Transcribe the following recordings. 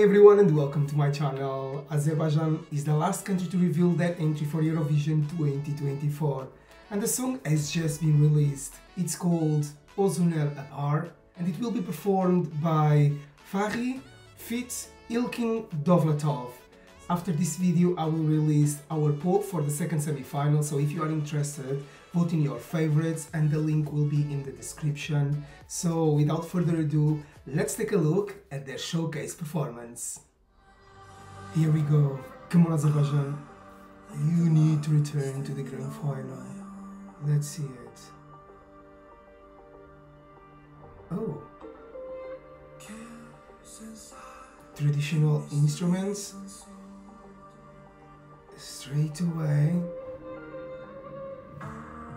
Everyone and welcome to my channel. Azerbaijan is the last country to reveal their entry for Eurovision 2024 and the song has just been released. It's called Özünlə Apar and it will be performed by FAHREE Fit Ilkin Dovlatov. After this video I will release our poll for the second semi-final so if you are interested vote in your favorites and the link will be in the description. So without further ado let's take a look at their showcase performance. Here we go. Come on Azerbaijan. You need to return to the grand final. Let's see it. Oh. Traditional instruments straight away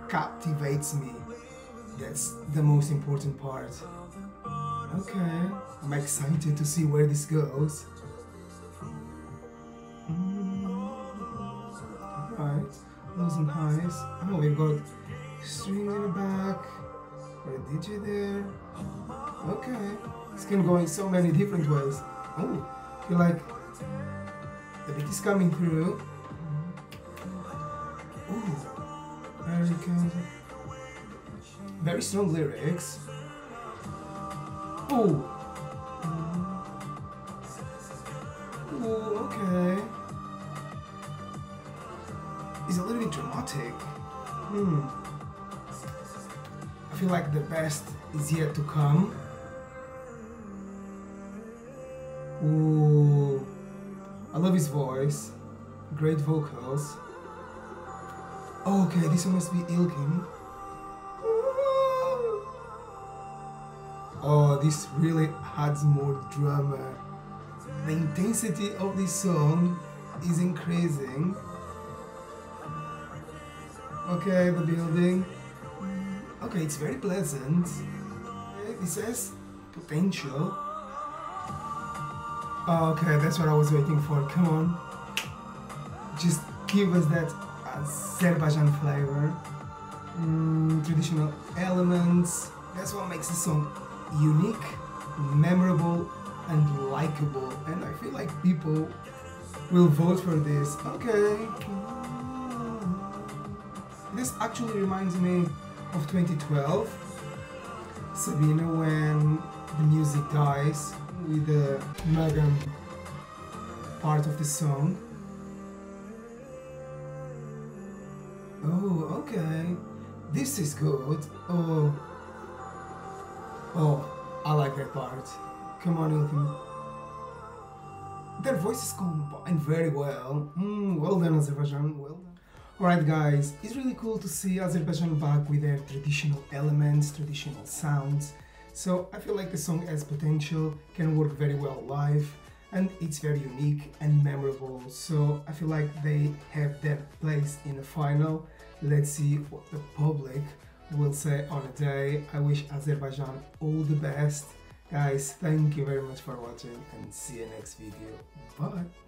captivates me. That's the most important part. Okay, I'm excited to see where this goes. Mm. Alright, lows and highs. Oh, we've got strings in the back, or a DJ there. Okay, this can go in so many different ways. Oh, feel like the beat is coming through. Very good. Very strong lyrics. Oh. Oh, okay. It's a little bit dramatic. Hmm. I feel like the best is yet to come. Ooh. I love his voice. Great vocals. Okay, this one must be Ilkin. Oh, this really adds more drama. The intensity of this song is increasing. Okay, the building. Okay, it's very pleasant. This has potential. Okay, that's what I was waiting for. Come on. Just give us that Azerbaijan flavor, mm, traditional elements. That's what makes the song unique, memorable, and likable. And I feel like people will vote for this. Okay. This actually reminds me of 2012. Sabina when the music dies with the mugham part of the song. Oh, okay. This is good. Oh. Oh, I like that part. Come on, Ilkin. Their voices combine very well. Mm, well done, Azerbaijan. Well done. Alright guys, it's really cool to see Azerbaijan back with their traditional elements, traditional sounds. So I feel like the song has potential, can work very well live and it's very unique and memorable. So I feel like they have their place in the final. Let's see what the public will say on a day. I wish Azerbaijan all the best. Guys thank you very much for watching and see you next video. Bye